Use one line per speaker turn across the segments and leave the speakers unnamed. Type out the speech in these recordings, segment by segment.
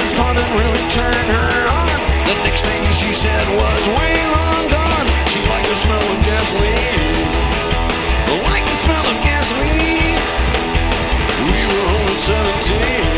Mrs. Taunton really turned her on. The next thing she said was, way long gone. She liked the smell of gasoline. Liked the smell of gasoline.
We were only 17.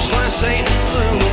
Slice Satan's in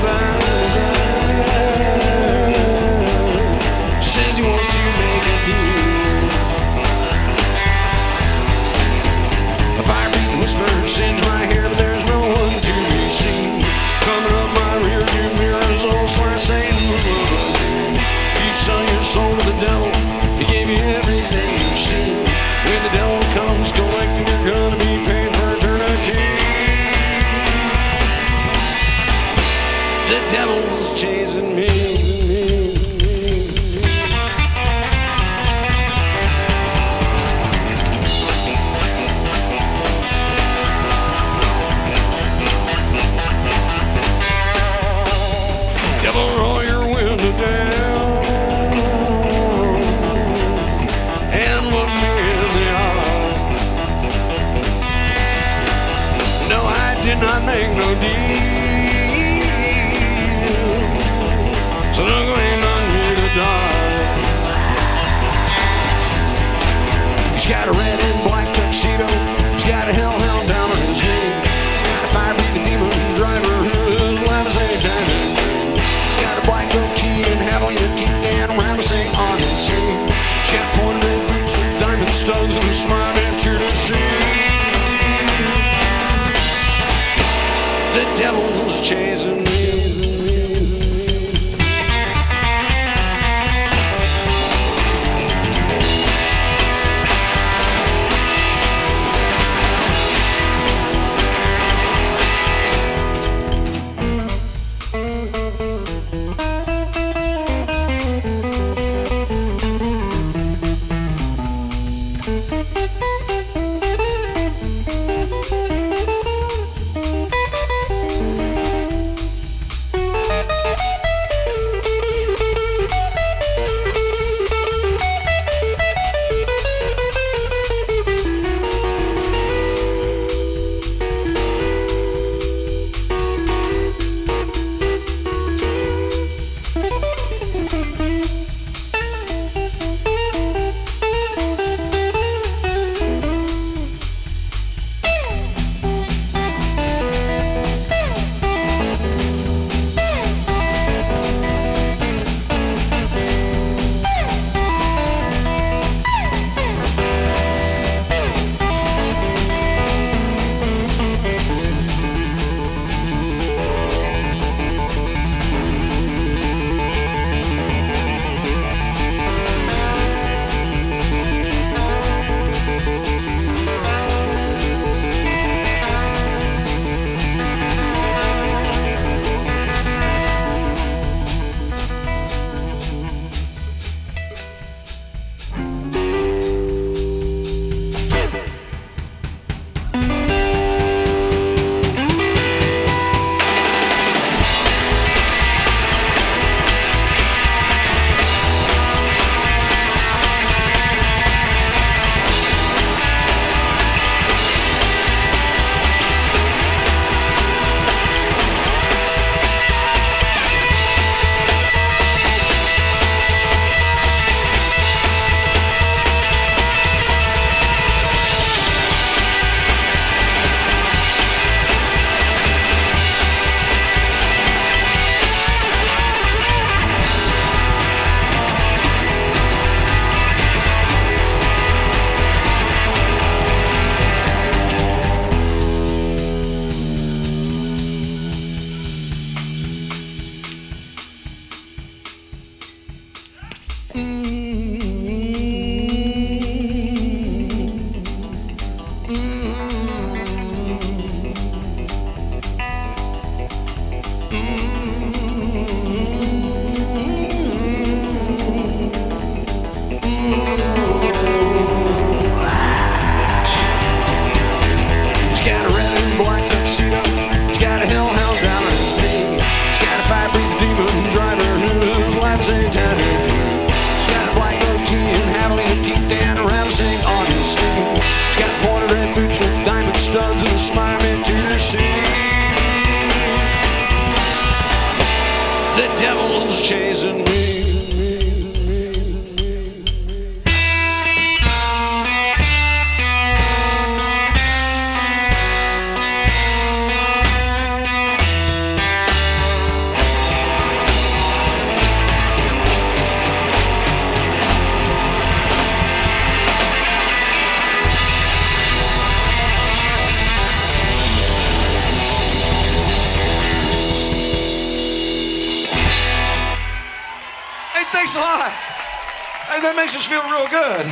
makes us feel real good.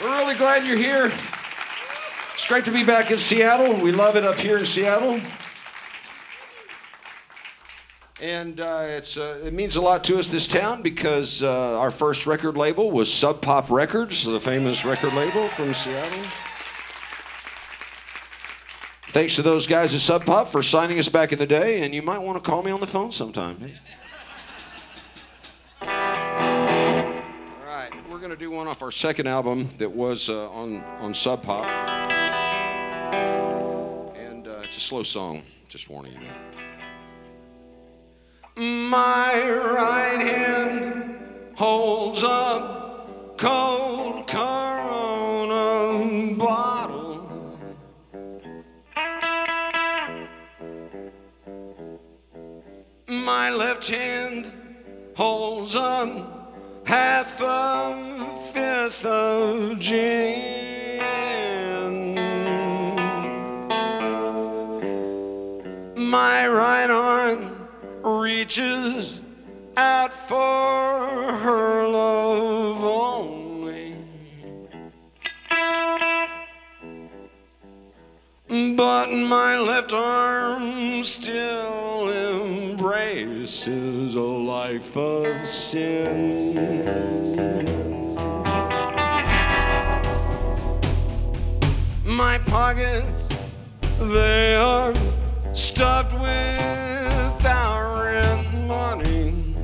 We're really glad you're here. It's great to be back in Seattle. We love it up here in Seattle. And uh, it's, uh, it means a lot to us, this town, because uh, our first record label was Sub Pop Records, the famous record label from Seattle. Thanks to those guys at Sub Pop for signing us back in the day, and you might want to call me on the phone sometime. To do one off our second album that was uh, on, on Sub Pop. And uh, it's a slow song, just warning you. My right hand holds a cold Corona bottle. My left hand holds a half of My right arm reaches out for her love only. But my left arm still embraces a life of sin. My pockets, they are stuffed with our rent money.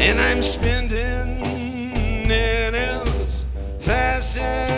And I'm spending it as fast as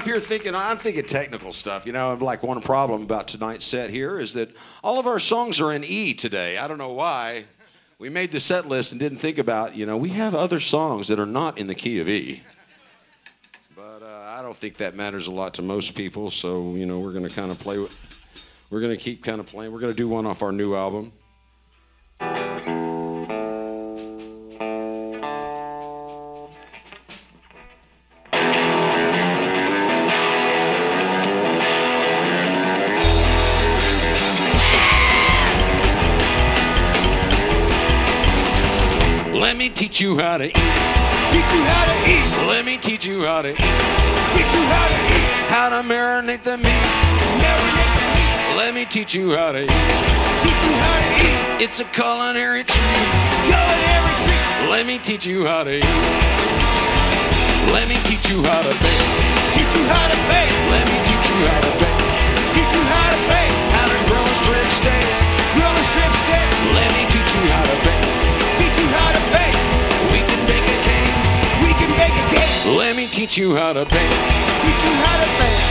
up here thinking, I'm thinking technical stuff. You know, like one problem about tonight's set here is that all of our songs are in E today. I don't know why. We made the set list and didn't think about, you know, we have other songs that are not in the key of E. But uh, I don't think that matters a lot to most people, so, you know, we're going to kind of play with, we're going to keep kind of playing. We're going to do one off our new album. Teach you how to eat.
Teach you how to eat.
Let me teach you how to eat.
Teach you how to eat.
How to marinate the meat.
Marinate the meat.
Let me teach you how to eat.
Teach you how to eat.
It's a culinary treat.
Culinary treat.
Let me teach you how to eat. Let me teach you how to bake.
Teach you how to bake.
Let me teach you how to bake.
Teach you how to bake.
How to grill a strip steak.
Grill a strip steak.
Let me teach you how to bake.
Teach you how to bake.
Teach you how to bake.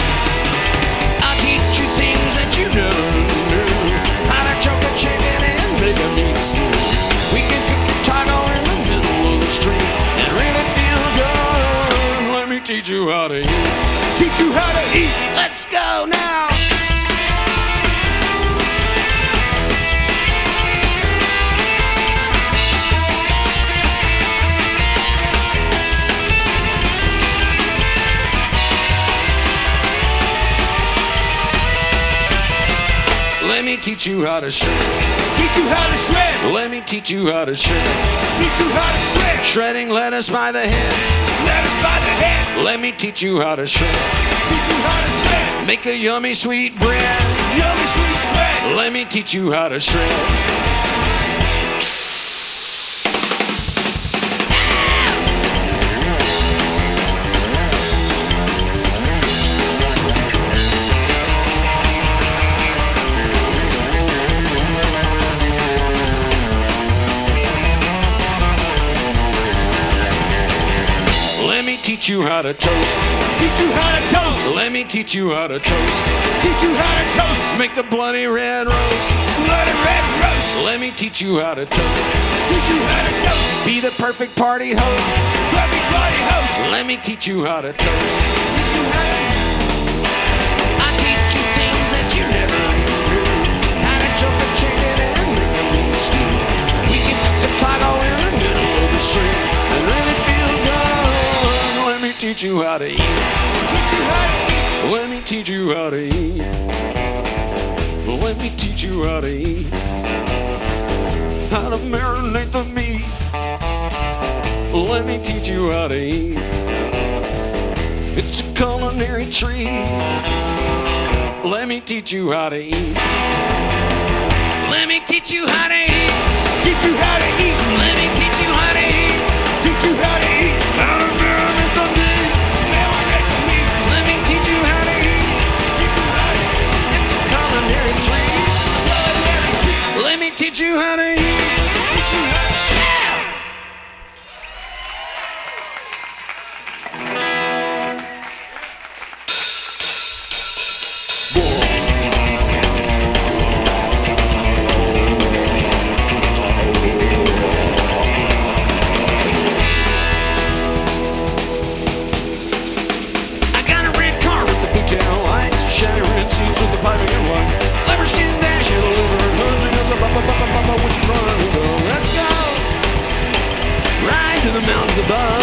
I'll teach you things that you never knew. How to choke a chicken and make a meat stew. We can cook a taco in the middle of the street and really feel good. Let me teach you how to eat.
Teach you how to eat.
Let's go now. Teach you how to shred.
Teach you how to shred.
Let me teach you how to shred.
Teach you how to shred.
Shredding lettuce by the head.
Let us by the head.
Let me teach you how to shred.
Teach you how to shred.
Make a yummy sweet bread.
Yummy sweet bread.
Let me teach you how to shred. Teach you how to toast.
Teach you how to toast.
Let me teach you how to toast.
Teach you how to toast.
Make a bloody red roast.
Bloody red roast.
Let me teach you how to toast.
Teach you how to toast.
Be the perfect party host.
Perfect body host.
Let me teach you how to toast.
Teach you how to
I teach you things that you never knew. How to choke a chicken and make a meat stew. We can cook a taco in the middle of the street teach you how to eat.
teach you how to eat.
Let me teach you how to eat. Let me teach you how to eat. How to marinate the meat. Let me teach you how to eat. It's a culinary treat. Let me teach you how to eat. Let me teach you how to eat.
Teach you how to eat.
Let me teach you how to eat.
Teach you how to eat.
You how Sedan.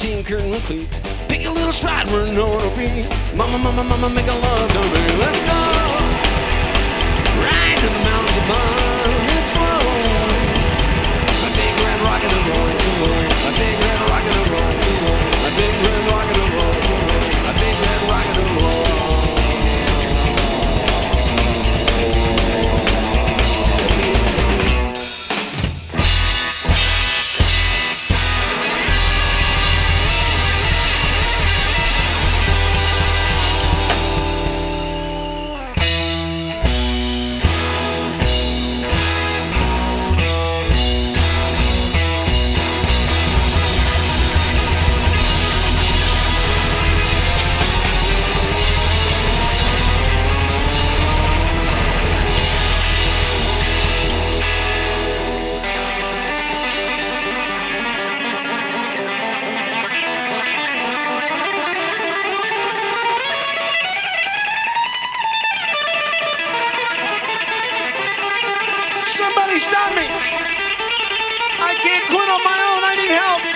team curtain cleats. Pick a little spot where no one will be. Mama, mama, mama, make a love to me. Let's go! Ride to the mountains above. help.